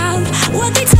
they what they talk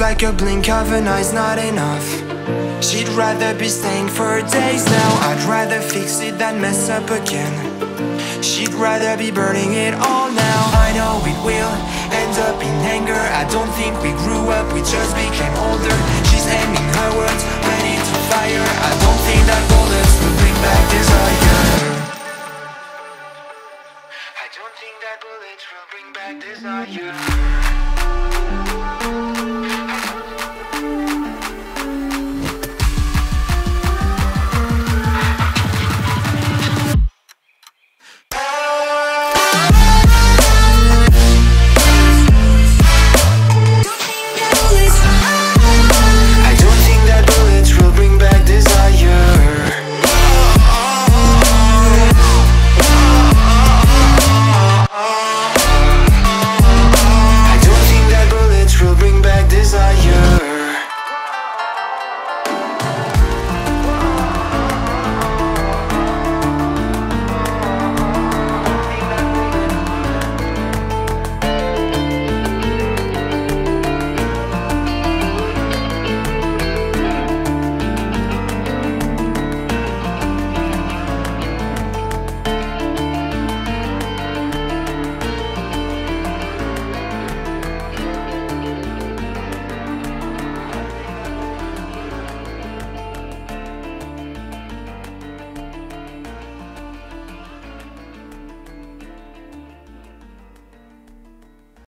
Like a blink of an eye's not enough. She'd rather be staying for days now. I'd rather fix it than mess up again. She'd rather be burning it all now. I know it will end up in anger. I don't think we grew up, we just became older. She's aiming her